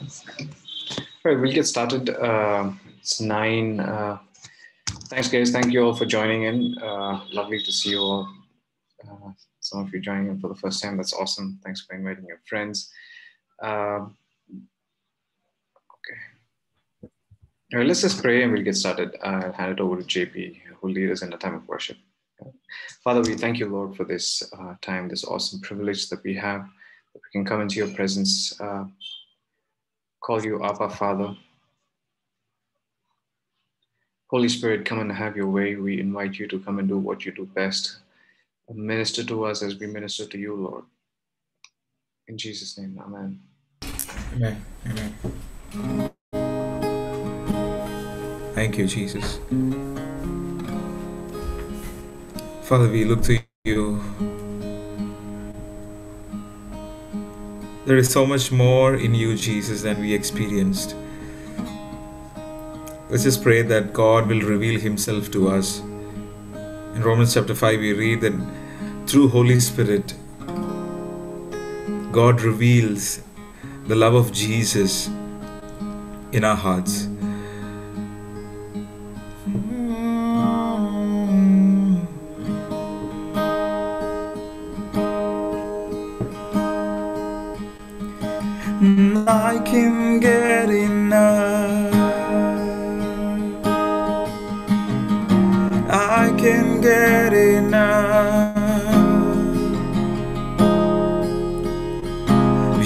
All right, we'll get started. Uh, it's nine. Uh, thanks, guys. Thank you all for joining in. Uh, lovely to see you all. Uh, some of you joining in for the first time. That's awesome. Thanks for inviting your friends. Uh, okay. All right, let's just pray and we'll get started. I'll hand it over to JP, who will lead us in a time of worship. Father, we thank you, Lord, for this uh, time, this awesome privilege that we have, that we can come into your presence, call you Abba, Father. Holy Spirit, come and have your way. We invite you to come and do what you do best. Minister to us as we minister to you, Lord. In Jesus' name, amen. Amen. Amen. Thank you, Jesus. Father, we look to you. There is so much more in you, Jesus, than we experienced. Let's just pray that God will reveal Himself to us. In Romans chapter 5, we read that through Holy Spirit, God reveals the love of Jesus in our hearts. I can get enough. I can get enough.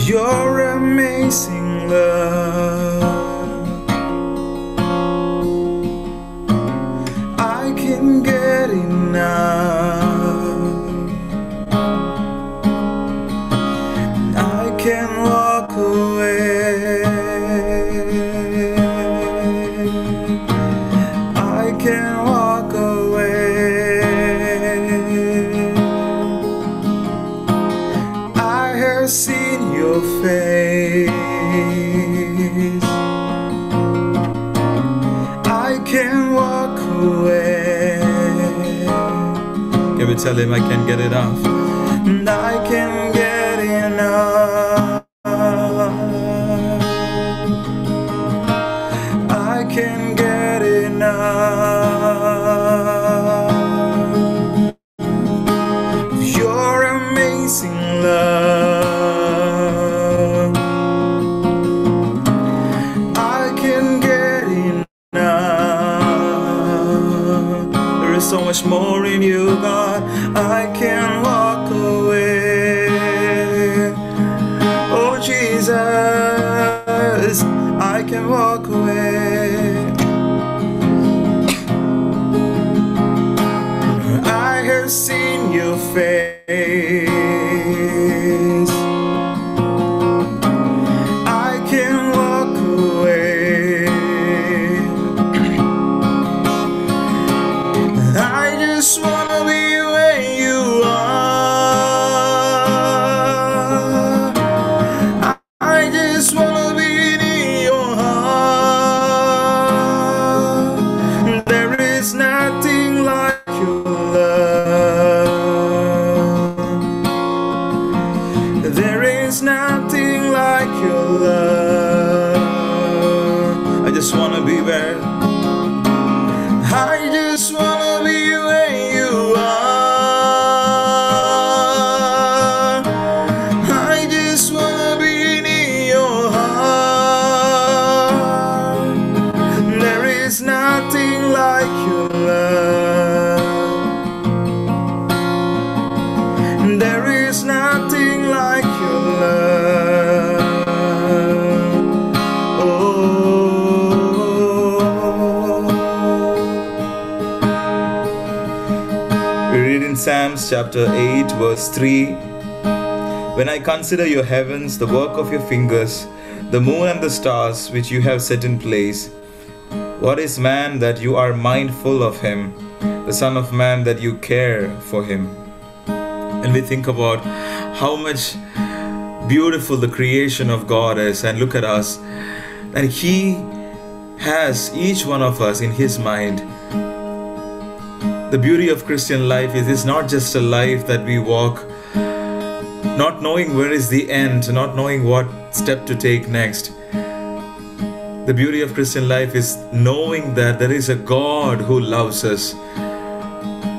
Your amazing love. Tell him I can't get it off? And I can get enough. I can get enough. Your amazing love. I can get enough. There is so much more in you, God. I can walk away. Oh, Jesus, I can walk in Psalms chapter 8, verse 3 When I consider your heavens, the work of your fingers, the moon and the stars which you have set in place, what is man that you are mindful of him, the Son of Man that you care for him? And we think about how much beautiful the creation of God is, and look at us, and He has each one of us in His mind. The beauty of Christian life is it's not just a life that we walk not knowing where is the end, not knowing what step to take next. The beauty of Christian life is knowing that there is a God who loves us.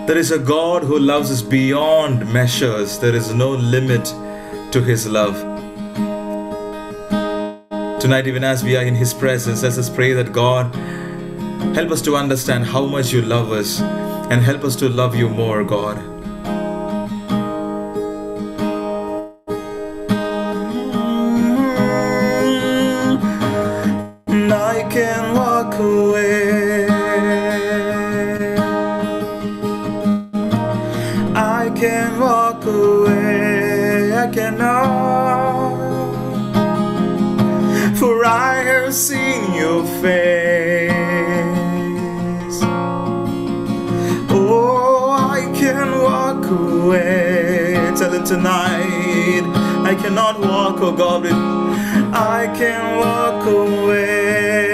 There is a God who loves us beyond measures. There is no limit to His love. Tonight, even as we are in His presence, let us pray that God help us to understand how much you love us and help us to love you more, God. Mm-hmm. I can walk away. I can walk away. I cannot. For I have seen your face. Tonight. I cannot walk, oh God. I can walk away.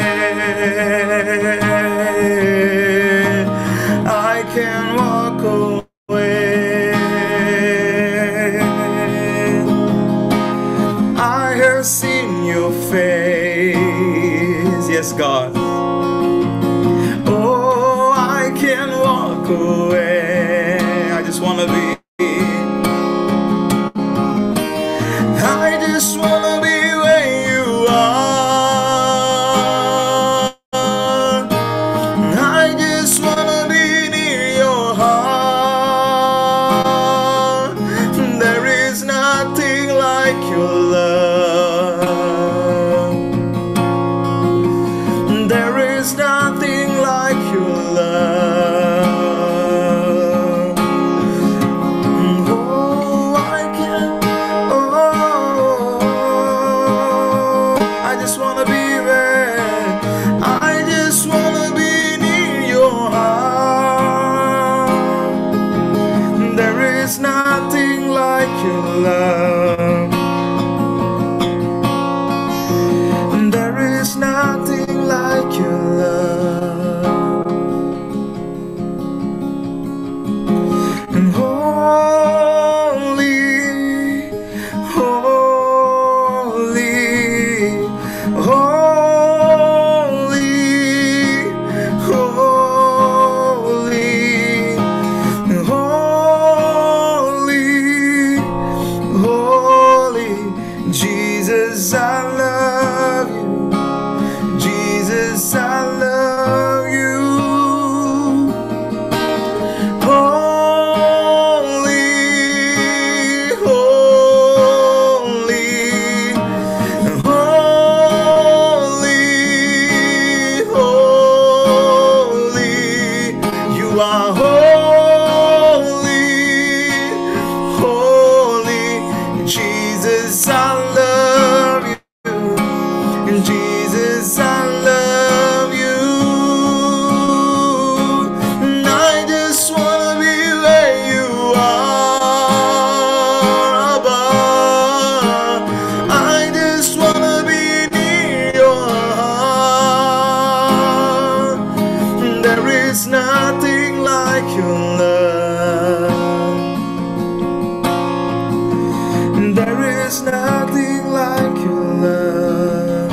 There is nothing like your love.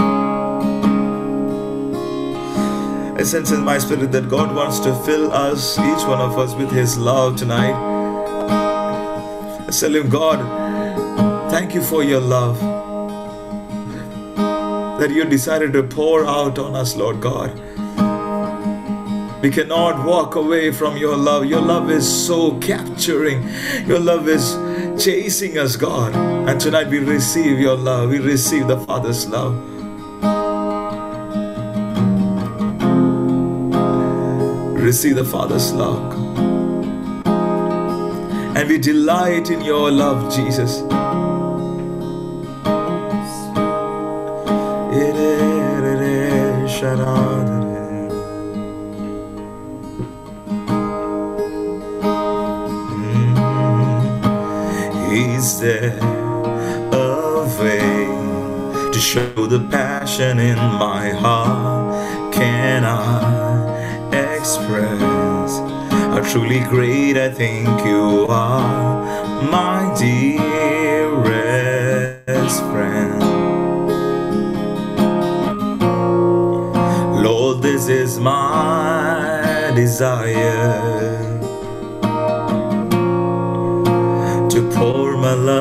I sense in my spirit that God wants to fill us, each one of us, with His love tonight. I tell Him, God, thank you for your love. That you decided to pour out on us, Lord God. We cannot walk away from your love. Your love is so capturing. Your love is chasing us, God. And tonight we receive your love. We receive the Father's love. Receive the Father's love. And we delight in your love, Jesus. In my heart? Can I express how truly great I think you are, my dearest friend? Lord, this is my desire to pour my love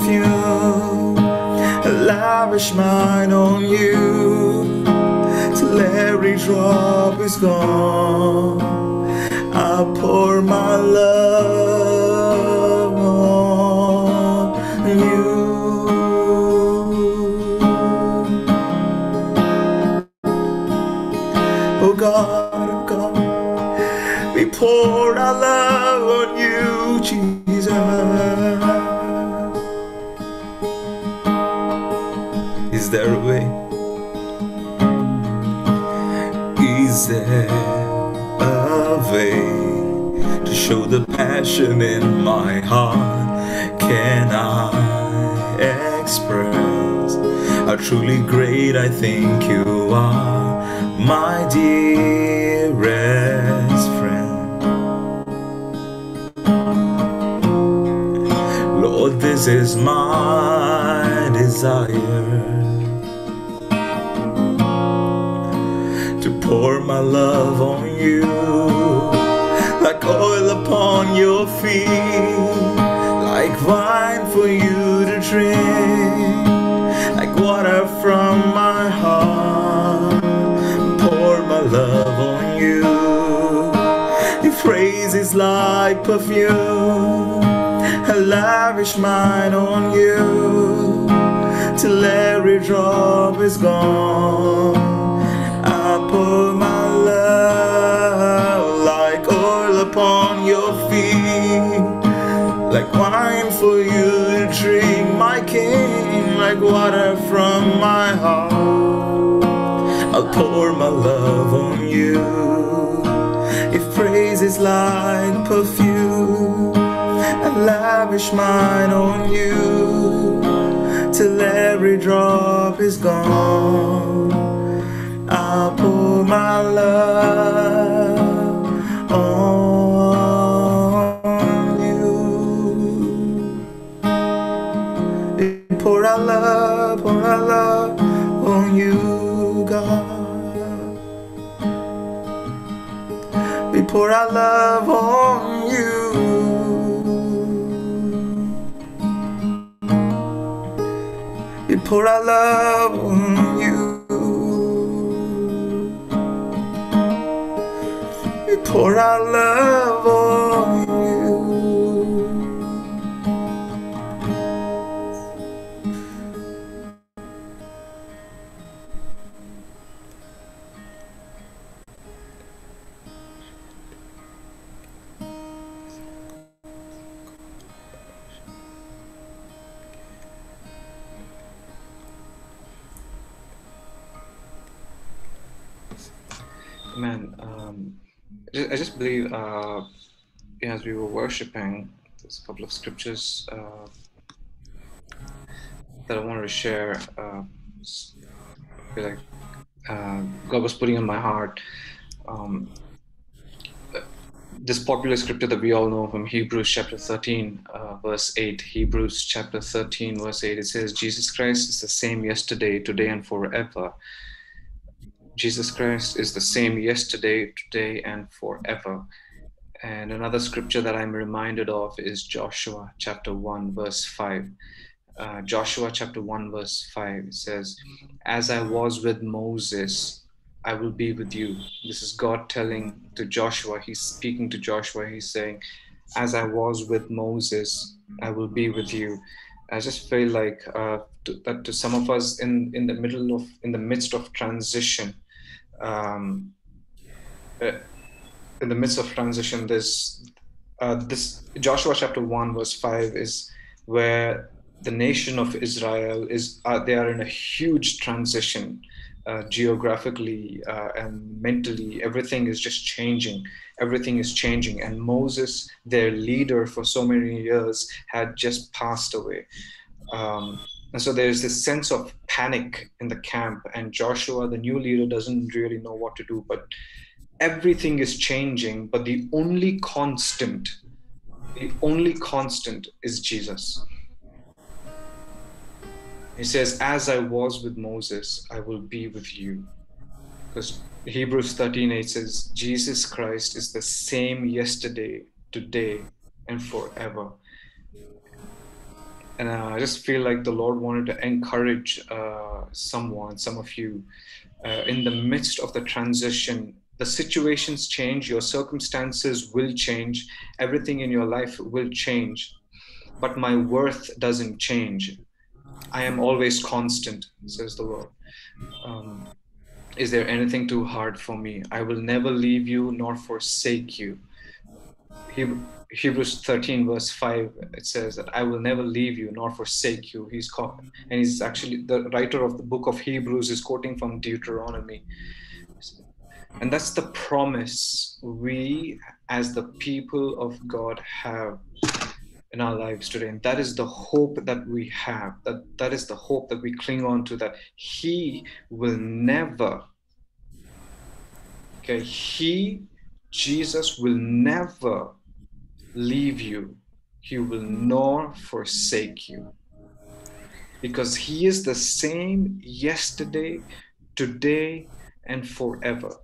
perfume, lavish mine on you till every drop is gone. I pour my love show the passion in my heart? Can I express how truly great I think you are, my dearest friend? Lord, this is my desire to pour my love on you like oil upon your feet, like wine for you to drink, like water from my heart. Pour my love on you. Your praise is like perfume. I lavish mine on you till every drop is gone. I pour my love upon your feet, like wine for you to drink, my king, like water from my heart. I'll pour my love on you. If praise is like perfume, I'll lavish mine on you till every drop is gone. I'll pour my love love, oh, pour our love on you, God. We pour our love on you. We pour our love on you. We pour our love on as we were worshiping, there's a couple of scriptures uh, that I wanted to share. Uh, like uh, God was putting in my heart. Um, this popular scripture that we all know from Hebrews chapter 13, uh, verse 8. Hebrews chapter 13, verse 8. It says, Jesus Christ is the same yesterday, today, and forever. Jesus Christ is the same yesterday, today, and forever. And another scripture that I'm reminded of is Joshua chapter 1, verse 5. Uh, Joshua chapter 1, verse 5 it says, As I was with Moses, I will be with you. This is God telling to Joshua. He's speaking to Joshua. He's saying, As I was with Moses, I will be with you. I just feel like uh, to, that to some of us in, in the middle of, in the midst of transition, um, uh, in the midst of transition, this, uh, this Joshua chapter 1, verse 5 is where the nation of Israel is, uh, they are in a huge transition uh, geographically uh, and mentally. Everything is just changing. Everything is changing. And moses their leader for so many years had just passed away. Um, And so there's this sense of panic in the camp, and Joshua, the new leader, doesn't really know what to do. But everything is changing, but the only constant, the only constant is Jesus. He says, As I was with Moses, I will be with you. Because Hebrews 13 8 says, Jesus Christ is the same yesterday, today, and forever. And uh, I just feel like the Lord wanted to encourage uh, someone, some of you, uh, in the midst of the transition. The situations change, your circumstances will change, everything in your life will change, but my worth doesn't change. I am always constant, says the Lord. Um, is there anything too hard for me? I will never leave you nor forsake you. Hebrews 13, verse 5, it says that I will never leave you nor forsake you. He's called, and he's actually the writer of the book of Hebrews is quoting from Deuteronomy. And that's the promise we, as the people of God, have in our lives today. And that is the hope that we have. That that is the hope that we cling on to, that He will never, okay, He, Jesus, will never leave you, he will nor forsake you. Because he is the same yesterday, today, and forever.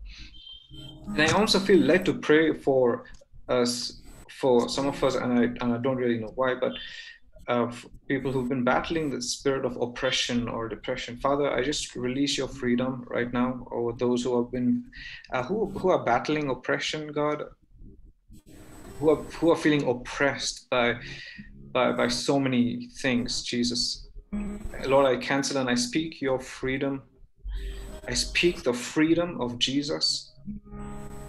And I also feel led to pray for us, for some of us, and I, and I don't really know why, but uh, people who've been battling the spirit of oppression or depression. Father, I just release your freedom right now over those who have been, uh, who, who are battling oppression, God who are who are feeling oppressed by by by so many things jesus. Lord i cancel and i speak your freedom. I speak the freedom of jesus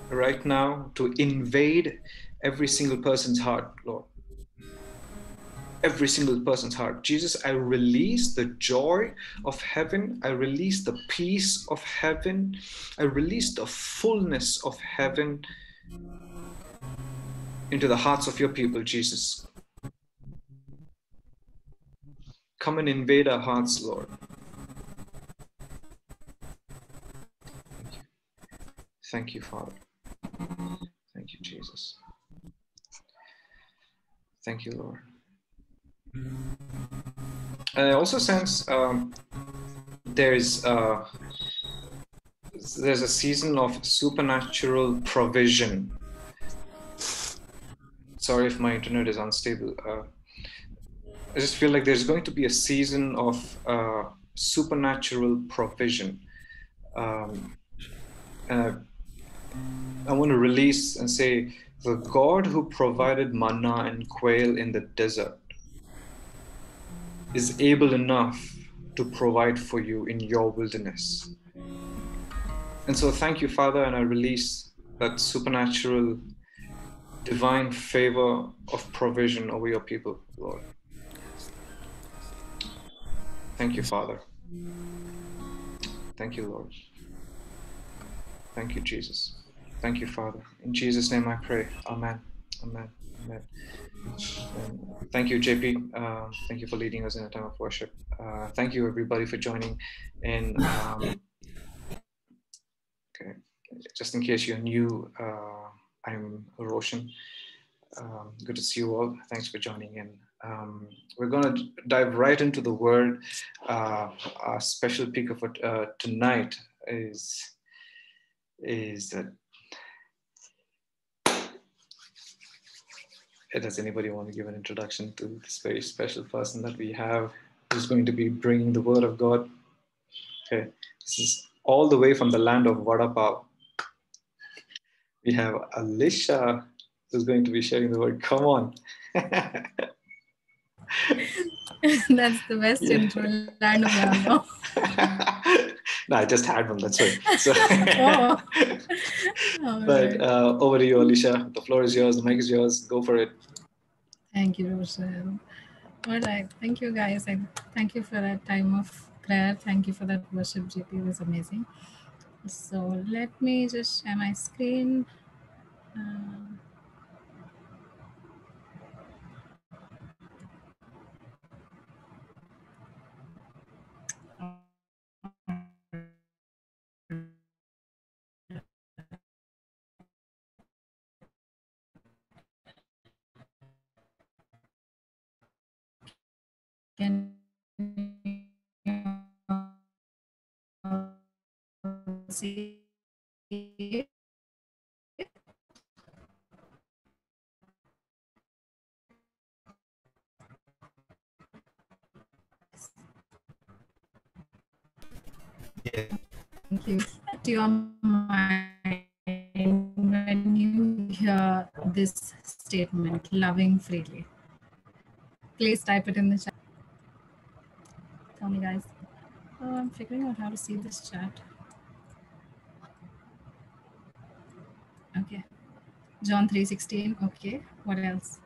right now to invade every single person's heart lord every single person's heart. Jesus, I release the joy of heaven. I release the peace of heaven. I release the fullness of heaven into the hearts of your people, Jesus. Come and invade our hearts, Lord. Thank you Father. Thank you, Jesus. Thank you, Lord. I also sense um, there's uh, there's a season of supernatural provision sorry if my internet is unstable. Uh, I just feel like there's going to be a season of uh, supernatural provision. Um, I, want to release and say, the God who provided manna and quail in the desert is able enough to provide for you in your wilderness. And so, thank you, Father, and I release that supernatural divine favor of provision over your people, Lord. Thank you, Father. Thank you, Lord. Thank you, Jesus. Thank you, Father. In Jesus' name I pray. Amen. Amen. Amen. And thank you, JP. Uh, thank you for leading us in a time of worship. Uh, thank you, everybody, for joining And Um, okay, just in case you're new, uh, I'm Roshan. Um, good to see you all. Thanks for joining in. Um, we're going to dive right into the word. Uh, our special pick for uh, tonight is is Does anybody want to give an introduction to this very special person that we have who's going to be bringing the word of God? Okay, this is all the way from the land of Vada we have Alicia who's going to be sharing the word. Come on. that's the best yeah. intro land of Rambo. no, I just had one. That's right. So, oh. But uh, over to you, Alicia. The floor is yours. The mic is yours. Go for it. Thank you, Rochelle. All right. Thank you, guys. And thank you for that time of prayer. Thank you for that worship, JP. It was amazing. So let me just share my screen. Uh, see. Thank you. To your mind when you hear this statement, loving freely. Please type it in the chat. Tell me, guys. Oh, I'm figuring out how to see this chat. Okay. John 3:16. Okay. What else?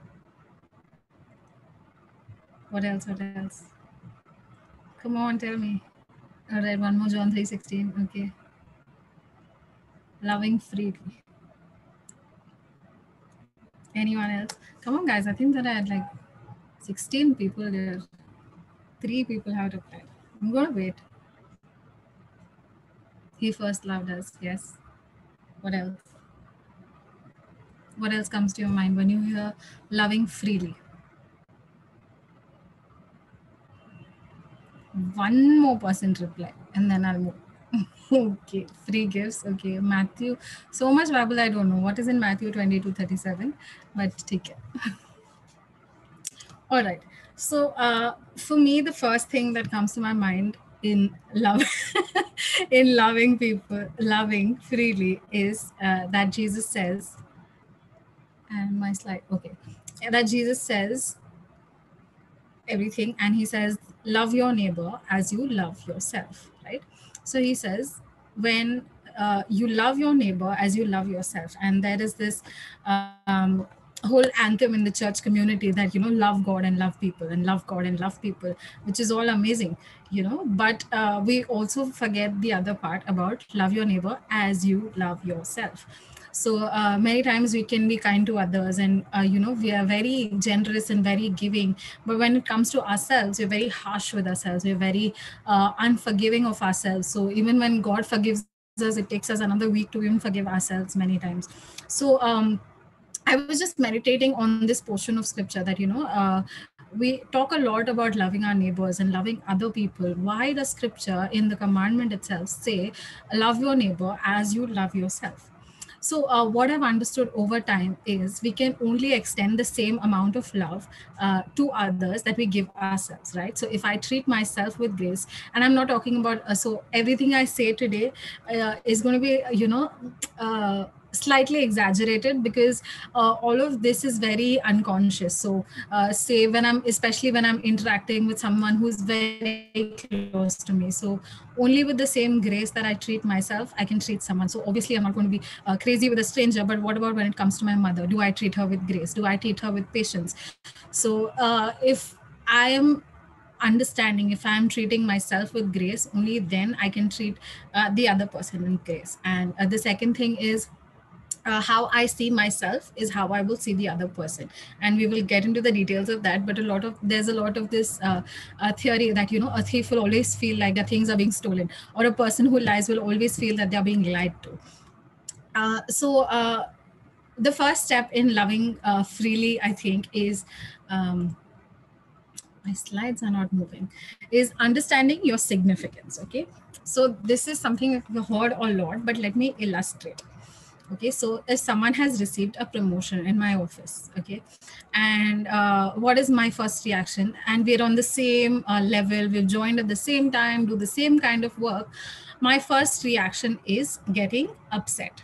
What else? What else? Come on, tell me. All right, one more John 3:16. Okay. Loving freely. Anyone else? Come on, guys. I think that I had like 16 people there. Three people have replied. I'm gonna wait. He first loved us. Yes. What else? What else comes to your mind when you hear loving freely? One more person reply, and then I'll move. okay, free gifts. Okay, Matthew. So much Bible I don't know. What is in Matthew 22 37? But take care. All right. So uh, for me, the first thing that comes to my mind in love, in loving people, loving freely, is uh, that Jesus says, and my slide, okay, that Jesus says everything, and he says, love your neighbor as you love yourself, right? So he says, when uh, you love your neighbor as you love yourself, and there is this um, whole anthem in the church community that you know love god and love people and love god and love people which is all amazing you know? But uh, we also forget the other part about love your neighbor as you love yourself so uh, many times we can be kind to others and uh, you know we are very generous and very giving but when it comes to ourselves we're very harsh with ourselves we're very uh, unforgiving of ourselves so even when god forgives us it takes us another week to even forgive ourselves many times so um I was just meditating on this portion of scripture that, you know, uh, we talk a lot about loving our neighbors and loving other people. Why does scripture in the commandment itself say, love your neighbor as you love yourself? So, uh, what I've understood over time is we can only extend the same amount of love uh, to others that we give ourselves, right? So, if I treat myself with grace, and I'm not talking about, uh, so everything I say today uh, is going to be, you know, uh, slightly exaggerated because uh, all of this is very unconscious. So uh, say when i'm especially when i'm interacting with someone who's very close to me. So only with the same grace that i treat myself i can treat someone. So obviously i'm not going to be uh, crazy with a stranger but what about when it comes to my mother? Do i treat her with grace? Do i treat her with patience? So uh, if i am understanding if i'm treating myself with grace only then i can treat uh, the other person with grace. And uh, the second thing is uh, how I see myself is how I will see the other person, and we will get into the details of that. But a lot of there's a lot of this uh, uh, theory that you know a thief will always feel like the things are being stolen, or a person who lies will always feel that they are being lied to. Uh, so uh, the first step in loving uh, freely, I think, is. Um, my slides are not moving is understanding your significance okay so this is something we've heard a lot but let me illustrate okay so if someone has received a promotion in my office okay and uh, what is my first reaction? And we're on the same uh, level we've joined at the same time do the same kind of work. My first reaction is getting upset.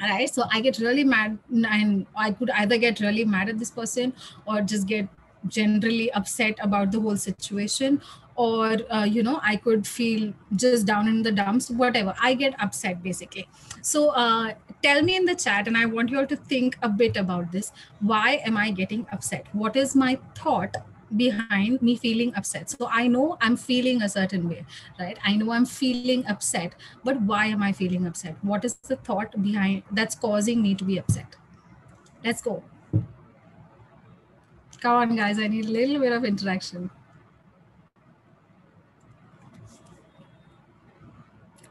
All right so i get really mad and i could either get really mad at this person or just get generally upset about the whole situation or uh, you know i could feel just down in the dumps whatever. I get upset basically so uh, tell me in the chat and i want you all to think a bit about this why am i getting upset what is my thought behind me feeling upset so i know i'm feeling a certain way right i know i'm feeling upset but why am i feeling upset what is the thought behind that's causing me to be upset let's go Come on, guys. I need a little bit of interaction.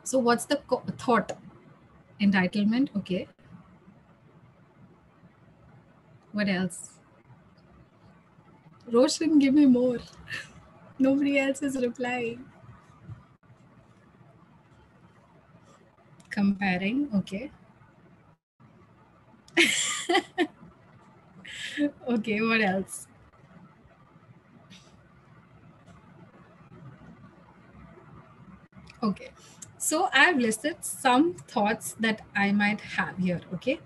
So, what's the thought? Entitlement. Okay. What else? Roshan, give me more. Nobody else is replying. Comparing, okay. okay, what else? Okay, so I've listed some thoughts that I might have here. Okay,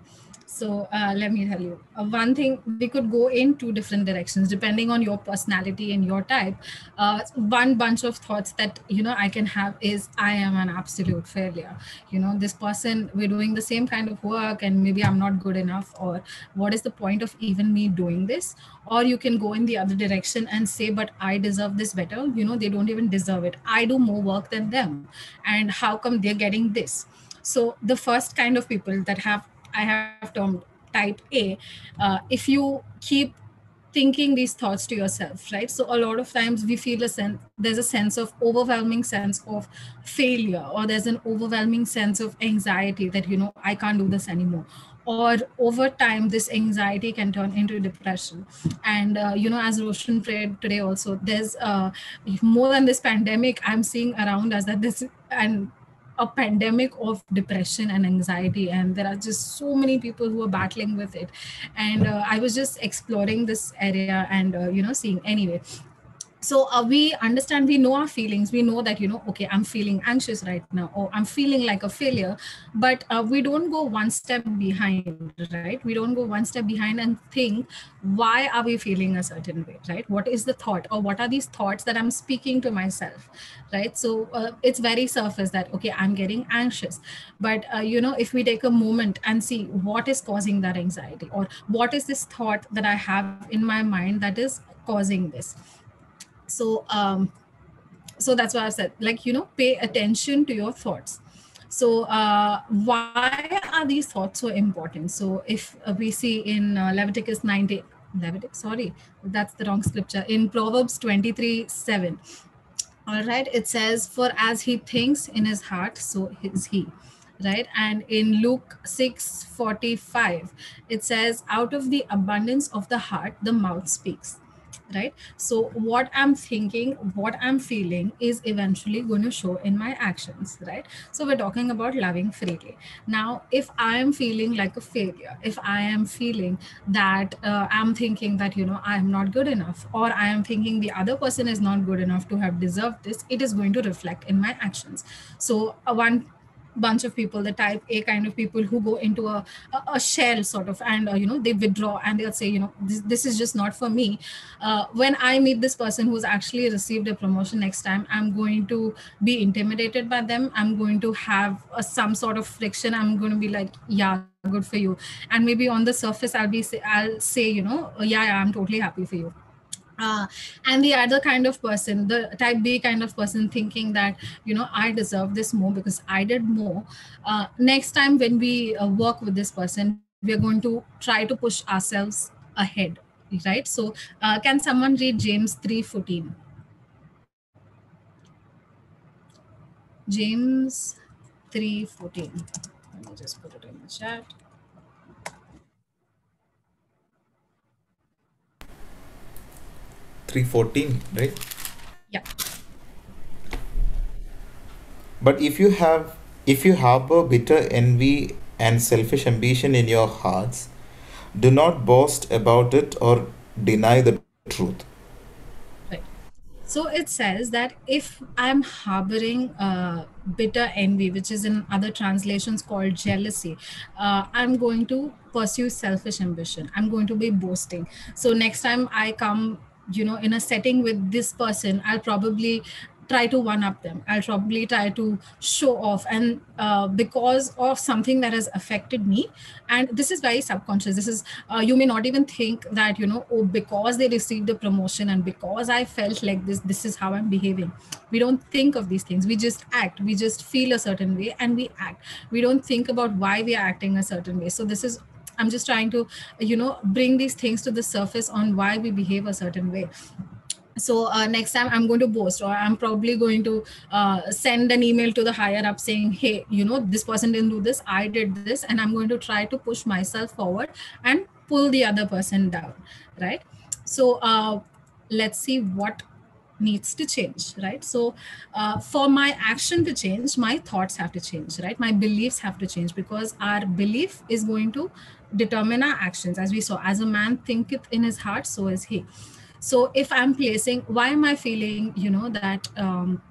so uh, let me tell you uh, one thing we could go in two different directions depending on your personality and your type. Uh, one bunch of thoughts that you know i can have is i am an absolute failure. You know this person we're doing the same kind of work and maybe i'm not good enough or what is the point of even me doing this? Or you can go in the other direction and say but i deserve this better. You know they don't even deserve it. I do more work than them. And how come they're getting this? So the first kind of people that have I have termed type A, uh, if you keep thinking these thoughts to yourself right? So a lot of times we feel a sense there's a sense of overwhelming sense of failure or there's an overwhelming sense of anxiety that you know i can't do this anymore. Or over time this anxiety can turn into depression. And uh, you know as roshan prayed today also there's uh, more than this pandemic i'm seeing around us that this and a pandemic of depression and anxiety and there are just so many people who are battling with it. And uh, i was just exploring this area and uh, you know seeing anyway so uh, we understand we know our feelings. We know that you know okay i'm feeling anxious right now or i'm feeling like a failure. But uh, we don't go one step behind right? We don't go one step behind and think why are we feeling a certain way right? What is the thought or what are these thoughts that i'm speaking to myself right? So uh, it's very surface that okay i'm getting anxious. But uh, you know if we take a moment and see what is causing that anxiety or what is this thought that i have in my mind that is causing this so um so that's why i said like you know pay attention to your thoughts. So uh, why are these thoughts so important? So if uh, we see in uh, leviticus 90 leviticus sorry that's the wrong scripture. In proverbs 23 7 all right it says for as he thinks in his heart so is he. Right? And in luke 6 45 it says out of the abundance of the heart the mouth speaks right? So what i'm thinking what i'm feeling is eventually going to show in my actions right? So we're talking about loving freely. Now if i am feeling like a failure if i am feeling that uh, i'm thinking that you know i am not good enough or i am thinking the other person is not good enough to have deserved this it is going to reflect in my actions. So uh, one bunch of people the type a kind of people who go into a, a, a shell sort of and uh, you know they withdraw and they'll say you know this, this is just not for me. Uh, when i meet this person who's actually received a promotion next time i'm going to be intimidated by them. I'm going to have a, some sort of friction. I'm going to be like yeah good for you. And maybe on the surface i'll be say, i'll say you know yeah, yeah i'm totally happy for you uh, and the other kind of person the type b kind of person thinking that you know i deserve this more because i did more. Uh, next time when we uh, work with this person we're going to try to push ourselves ahead right? So uh, can someone read james 3.14 james 3.14 let me just put it in the chat 314 right yeah but if you have if you harbor bitter envy and selfish ambition in your hearts do not boast about it or deny the truth Right. So it says that if I'm harboring uh, bitter envy, which is in other translations called jealousy, uh, I'm going to pursue selfish ambition. I'm going to be boasting. So next time I come, you know, in a setting with this person, I'll probably try to one up them. I'll probably try to show off. And uh, because of something that has affected me and this is very subconscious. This is uh, you may not even think that you know oh because they received a promotion and because i felt like this this is how i'm behaving. We don't think of these things. We just act. We just feel a certain way and we act. We don't think about why we are acting a certain way. So this is i'm just trying to you know bring these things to the surface on why we behave a certain way. So uh, next time i'm going to boast or i'm probably going to uh, send an email to the higher up saying hey you know this person didn't do this i did this and i'm going to try to push myself forward and pull the other person down right? So uh, let's see what needs to change right? So uh, for my action to change my thoughts have to change right? My beliefs have to change because our belief is going to determine our actions. As we saw as a man thinketh in his heart so is he. So if i'm placing why am i feeling you know that um,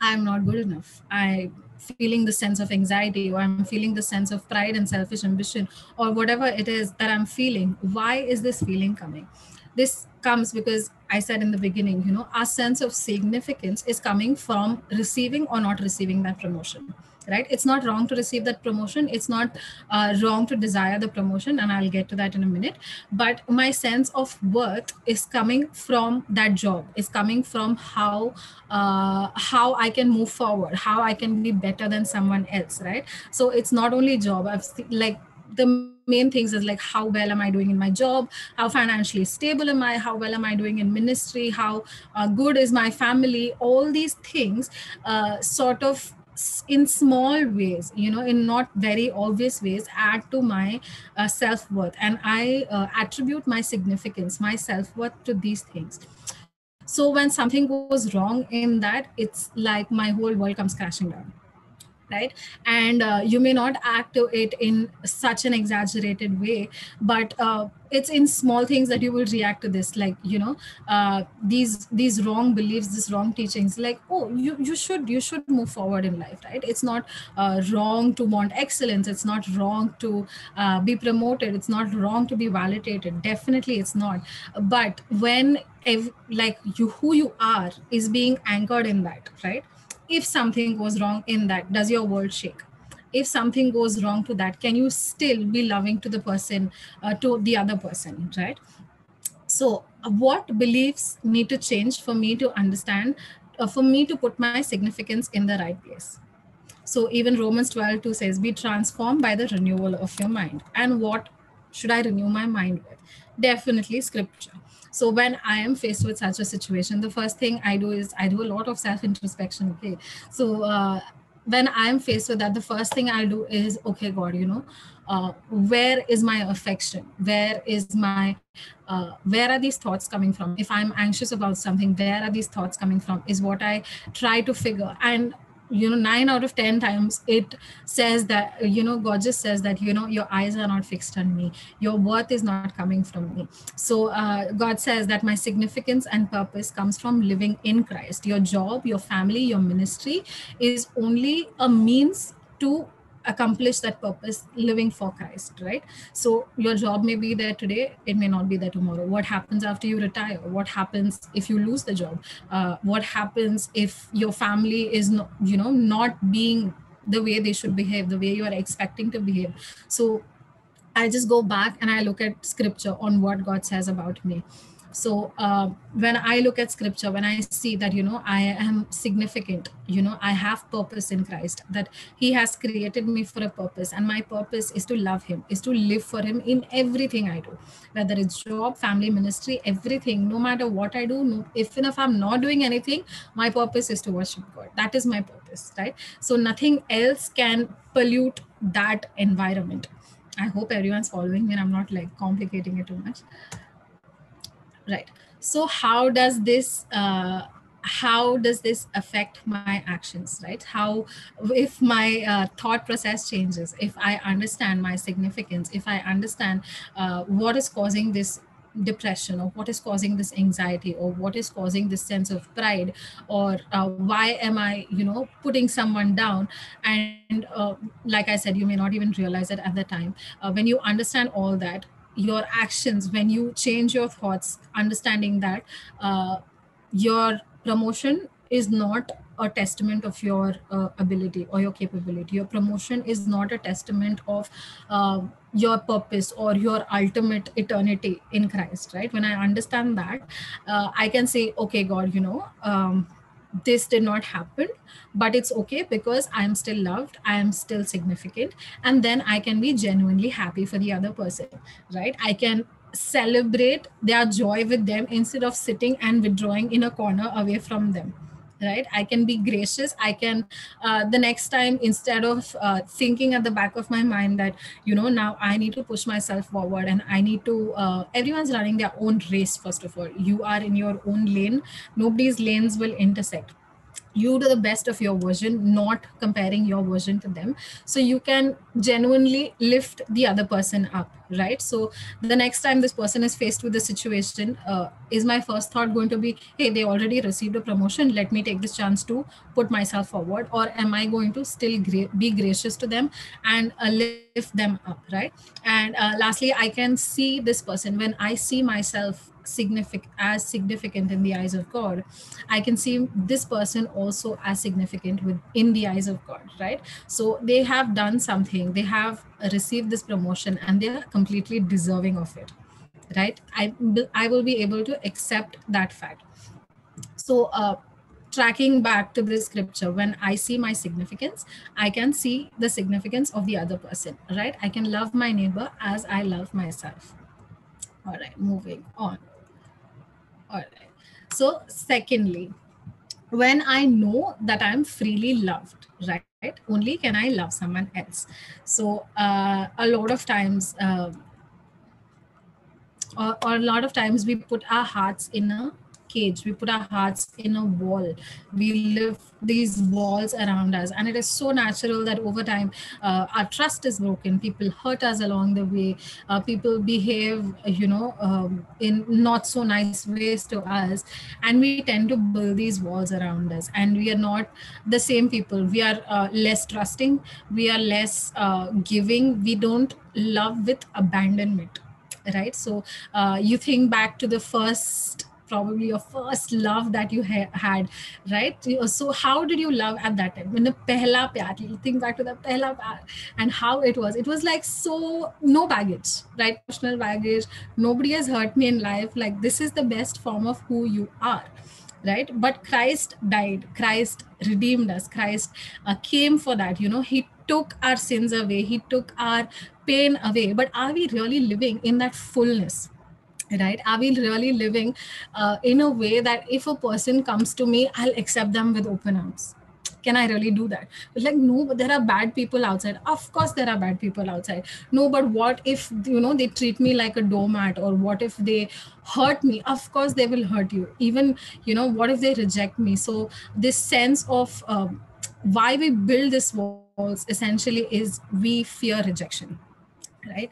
i'm not good enough? I feeling the sense of anxiety or i'm feeling the sense of pride and selfish ambition or whatever it is that i'm feeling why is this feeling coming? This comes because I said in the beginning, you know, our sense of significance is coming from receiving or not receiving that promotion, right? It's not wrong to receive that promotion. It's not uh, wrong to desire the promotion, and I'll get to that in a minute. But my sense of worth is coming from that job. Is coming from how uh, how I can move forward, how I can be better than someone else, right? So it's not only job. I've like the main things is like how well am i doing in my job how financially stable am i how well am i doing in ministry how uh, good is my family all these things uh, sort of in small ways you know in not very obvious ways add to my uh, self-worth. And i uh, attribute my significance my self-worth to these things. So when something goes wrong in that it's like my whole world comes crashing down right? And uh, you may not act to it in such an exaggerated way but uh, it's in small things that you will react to this like you know uh, these these wrong beliefs these wrong teachings like oh you you should you should move forward in life right? It's not uh, wrong to want excellence. It's not wrong to uh, be promoted. It's not wrong to be validated. Definitely it's not. But when if, like you who you are is being anchored in that right if something goes wrong in that does your world shake? If something goes wrong to that can you still be loving to the person uh, to the other person right? So what beliefs need to change for me to understand uh, for me to put my significance in the right place? So even romans 12 2 says be transformed by the renewal of your mind. And what should i renew my mind with? Definitely scripture so when i am faced with such a situation the first thing i do is i do a lot of self introspection okay? So uh, when i am faced with that the first thing i do is okay god you know uh, where is my affection? Where is my uh, where are these thoughts coming from? If i'm anxious about something where are these thoughts coming from? Is what i try to figure. And you know nine out of ten times it says that you know god just says that you know your eyes are not fixed on me. Your worth is not coming from me. So uh, god says that my significance and purpose comes from living in christ. Your job your family your ministry is only a means to accomplish that purpose living for christ right? So your job may be there today it may not be there tomorrow. What happens after you retire? What happens if you lose the job? Uh, what happens if your family is not you know not being the way they should behave the way you are expecting to behave? So i just go back and i look at scripture on what god says about me so uh, when i look at scripture when i see that you know i am significant you know i have purpose in christ that he has created me for a purpose and my purpose is to love him is to live for him in everything i do. Whether it's job family ministry everything no matter what i do no, even if i'm not doing anything my purpose is to worship god. That is my purpose right? So nothing else can pollute that environment. I hope everyone's following me and i'm not like complicating it too much right. So how does this uh, how does this affect my actions right? How if my uh, thought process changes if i understand my significance if i understand uh, what is causing this depression or what is causing this anxiety or what is causing this sense of pride or uh, why am i you know putting someone down? And uh, like i said you may not even realize it at the time. Uh, when you understand all that your actions when you change your thoughts understanding that uh, your promotion is not a testament of your uh, ability or your capability. Your promotion is not a testament of uh, your purpose or your ultimate eternity in christ right? When i understand that uh, i can say okay god you know um, this did not happen but it's okay because i'm still loved i am still significant and then i can be genuinely happy for the other person right? I can celebrate their joy with them instead of sitting and withdrawing in a corner away from them right? I can be gracious. I can uh, the next time instead of uh, thinking at the back of my mind that you know now i need to push myself forward and i need to uh, everyone's running their own race first of all. You are in your own lane. Nobody's lanes will intersect you do the best of your version not comparing your version to them. So you can genuinely lift the other person up right? So the next time this person is faced with the situation uh, is my first thought going to be hey they already received a promotion. Let me take this chance to put myself forward. Or am i going to still gra- be gracious to them and uh, lift them up right? And uh, lastly i can see this person. When i see myself significant as significant in the eyes of god i can see this person also as significant within the eyes of god right? So they have done something they have received this promotion and they are completely deserving of it right? I i will be able to accept that fact. So uh, tracking back to the scripture when i see my significance i can see the significance of the other person right? I can love my neighbor as i love myself. All right moving on all right. So, secondly, when I know that I'm freely loved, right? Only can I love someone else. So, uh, a lot of times, uh, or, or, a lot of times, we put our hearts in a cage we put our hearts in a wall. We live these walls around us. And it is so natural that over time uh, our trust is broken. People hurt us along the way. Uh, people behave you know um, in not so nice ways to us. And we tend to build these walls around us. And we are not the same people. We are uh, less trusting. We are less uh, giving. We don't love with abandonment right? So uh, you think back to the first probably your first love that you ha- had, right? So how did you love at that time? When the pehla pyar, think back to the pehla pyar and how it was. It was like so no baggage, right? Emotional baggage. Nobody has hurt me in life. Like this is the best form of who you are right but christ died christ redeemed us christ uh, came for that you know he took our sins away he took our pain away but are we really living in that fullness right? Are we really living uh, in a way that if a person comes to me i'll accept them with open arms? Can i really do that? But like no but there are bad people outside. Of course there are bad people outside. No but what if you know they treat me like a doormat or what if they hurt me? Of course they will hurt you. Even you know what if they reject me? So this sense of um, why we build this walls essentially is we fear rejection right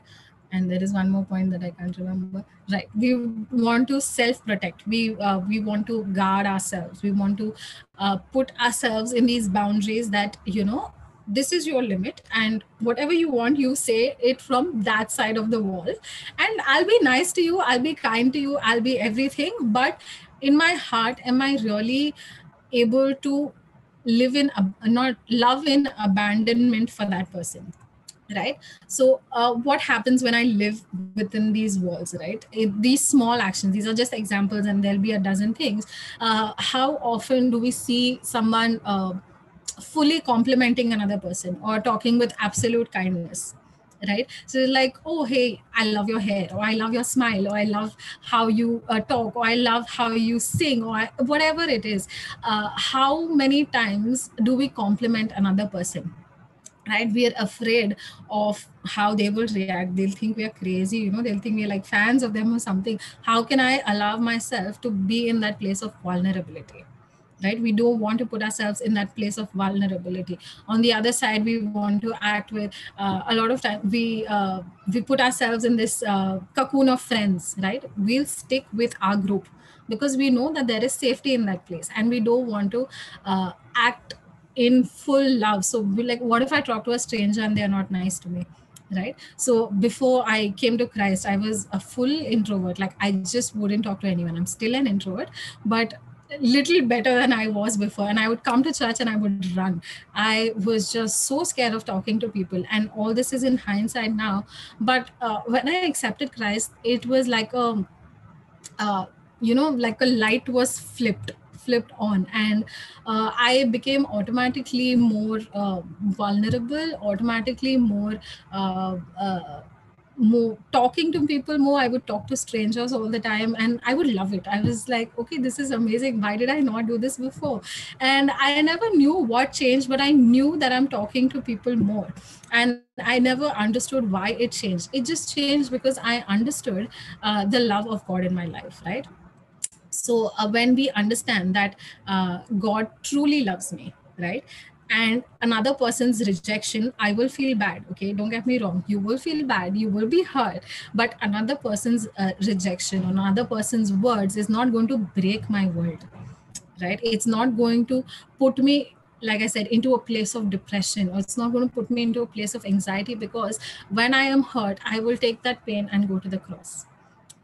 and there is one more point that i can't remember. Right. We want to self protect we uh, we want to guard ourselves. We want to uh, put ourselves in these boundaries that you know this is your limit and whatever you want you say it from that side of the wall. And i'll be nice to you. I'll be kind to you. I'll be everything. But in my heart am i really able to live in not love in abandonment for that person right? So uh, what happens when i live within these walls right? It, these small actions these are just examples and there'll be a dozen things. Uh, how often do we see someone uh, fully complimenting another person or talking with absolute kindness right? So like oh hey i love your hair or i love your smile or i love how you uh, talk or i love how you sing or I, whatever it is. Uh, how many times do we compliment another person right? We are afraid of how they will react. They'll think we are crazy you know? They'll think we're like fans of them or something. How can i allow myself to be in that place of vulnerability right? We don't want to put ourselves in that place of vulnerability. On the other side we want to act with uh, a lot of time we uh, we put ourselves in this uh, cocoon of friends right? We'll stick with our group because we know that there is safety in that place and we don't want to uh, act in full love. So like what if i talk to a stranger and they're not nice to me right? So before i came to christ i was a full introvert. Like i just wouldn't talk to anyone. I'm still an introvert but little better than i was before. And i would come to church and i would run. I was just so scared of talking to people. And all this is in hindsight now. But uh, when i accepted christ it was like a uh, you know like a light was flipped flipped on. And uh, i became automatically more uh, vulnerable automatically more uh, uh more talking to people more. I would talk to strangers all the time and i would love it. I was like okay this is amazing. Why did i not do this before? And i never knew what changed but i knew that i'm talking to people more. And i never understood why it changed. It just changed because i understood uh, the love of god in my life right so uh, when we understand that uh, god truly loves me right? And another person's rejection i will feel bad okay? Don't get me wrong. You will feel bad. You will be hurt. But another person's uh, rejection or another person's words is not going to break my world right? It's not going to put me like i said into a place of depression or it's not going to put me into a place of anxiety because when i am hurt i will take that pain and go to the cross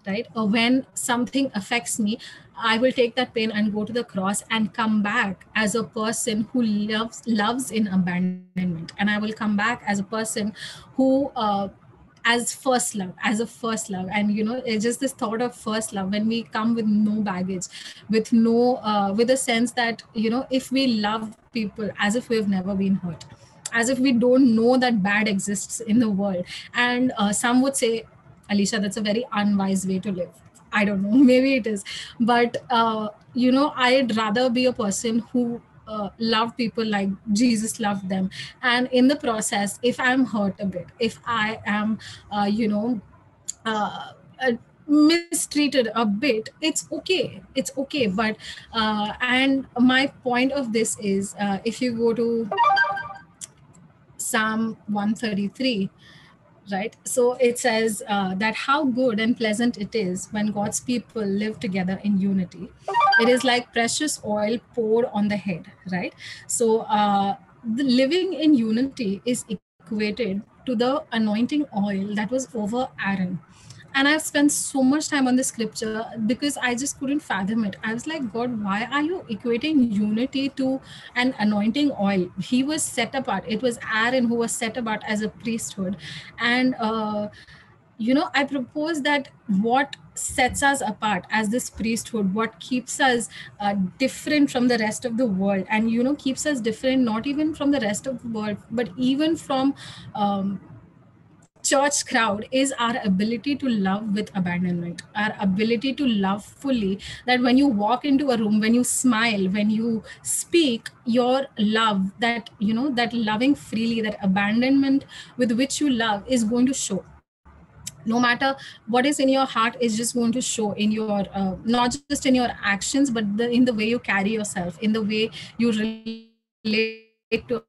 right? Or when something affects me I will take that pain and go to the cross and come back as a person who loves loves in abandonment, and I will come back as a person who. Uh, as first love as a first love. And you know it's just this thought of first love when we come with no baggage with no uh, with a sense that you know if we love people as if we've never been hurt as if we don't know that bad exists in the world. And uh, some would say alicia that's a very unwise way to live I don't know, maybe it is. But, uh, you know, I'd rather be a person who uh, love people like Jesus loved them. And in the process, if I'm hurt a bit, if I am, uh, you know, uh, mistreated a bit it's okay it's okay but uh, and my point of this is uh, if you go to psalm 133 right? So it says uh, that how good and pleasant it is when God's people live together in unity. It is like precious oil poured on the head, right? So uh, the living in unity is equated to the anointing oil that was over Aaron and i've spent so much time on the scripture because i just couldn't fathom it. I was like god why are you equating unity to an anointing oil? He was set apart. It was aaron who was set apart as a priesthood. And uh, you know i propose that what sets us apart as this priesthood what keeps us uh, different from the rest of the world and you know keeps us different not even from the rest of the world but even from um, church crowd is our ability to love with abandonment our ability to love fully that when you walk into a room when you smile when you speak your love that you know that loving freely that abandonment with which you love is going to show. No matter what is in your heart is just going to show in your uh, not just in your actions but the, in the way you carry yourself in the way you relate to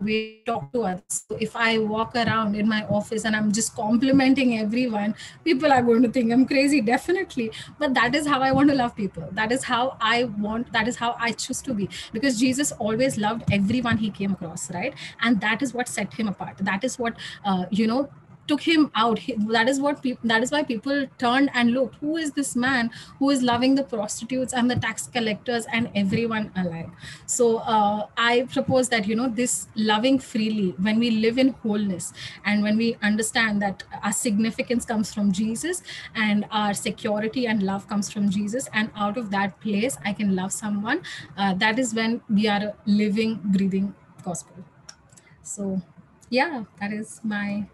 way talk to others. So if I walk around in my office and I'm just complimenting everyone, people are going to think I'm crazy, definitely. But that is how I want to love people. That is how I want, that is how I choose to be. Because Jesus always loved everyone he came across, right? And that is what set him apart. That is what, uh, you know, took him out. That is what that is why people turned and looked who is this man who is loving the prostitutes and the tax collectors and everyone alike? So uh, i propose that you know this loving freely when we live in wholeness and when we understand that our significance comes from jesus and our security and love comes from jesus and out of that place i can love someone uh, that is when we are a living breathing gospel. So yeah that is my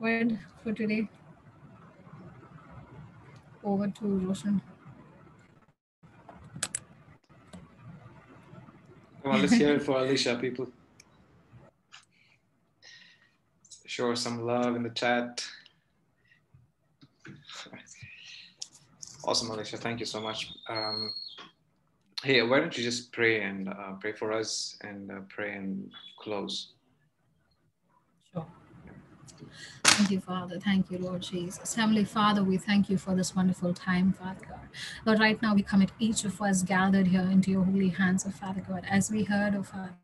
word for today. Over to Roshan. Come on, let's hear it for Alicia, people. Show some love in the chat. Awesome, Alicia. Thank you so much. Um, hey, why don't you just pray and uh, pray for us and uh, pray and close? Sure. Thank you, Father. Thank you, Lord Jesus. Heavenly Father, we thank you for this wonderful time, Father God. Lord, right now we commit each of us gathered here into your holy hands, oh Father God, as we heard, oh Father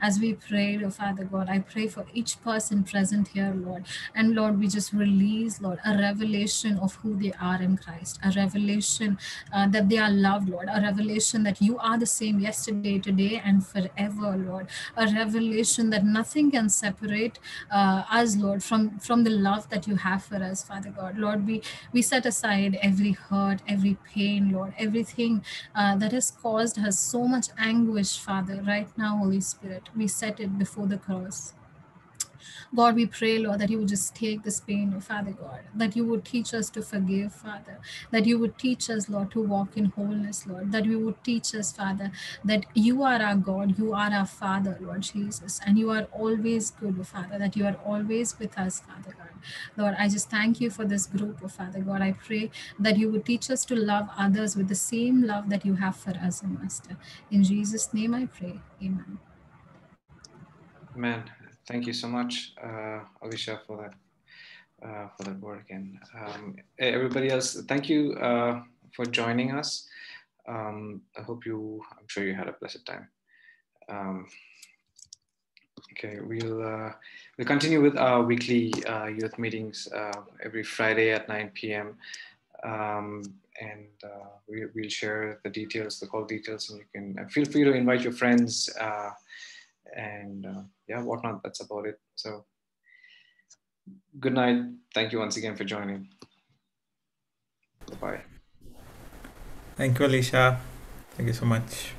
as we pray, oh Father God, I pray for each person present here, Lord. And Lord, we just release, Lord, a revelation of who they are in Christ, a revelation uh, that they are loved, Lord, a revelation that you are the same yesterday, today, and forever, Lord. A revelation that nothing can separate uh, us, Lord, from, from the love that you have for us, Father God. Lord, we, we set aside every hurt, every pain, Lord, everything uh, that has caused us so much anguish, Father, right now, Holy Spirit. We set it before the cross. God, we pray, Lord, that you would just take this pain, oh Father God, that you would teach us to forgive, Father, that you would teach us, Lord, to walk in wholeness, Lord, that you would teach us, Father, that you are our God, you are our Father, Lord Jesus, and you are always good, oh Father, that you are always with us, Father God. Lord, I just thank you for this group, oh Father God. I pray that you would teach us to love others with the same love that you have for us, oh Master. In Jesus' name I pray. Amen. Amen. Thank you so much, uh, Alicia, for that uh, for that word again. Um, everybody else, thank you uh, for joining us. Um, I hope you. I'm sure you had a blessed time. Um, okay, we'll uh, we'll continue with our weekly uh, youth meetings uh, every Friday at 9 p.m. Um, and we, will share the details, the call details, and you can feel free to invite your friends and uh, yeah, whatnot. That's about it. So, good night. Thank you once again for joining. Bye. Thank you, Alicia. Thank you so much.